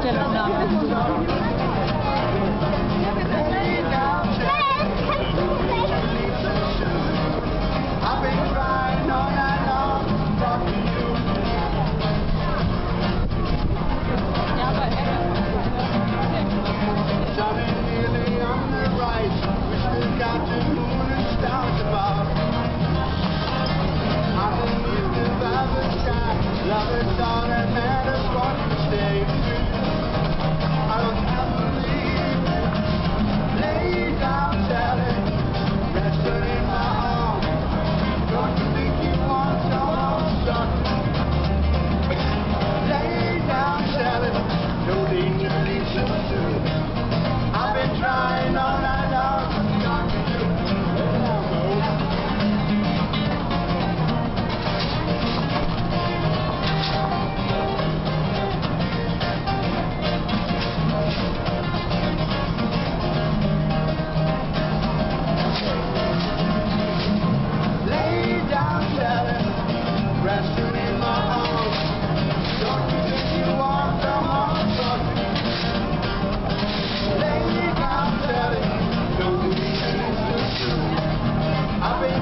اشتغل معه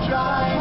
try.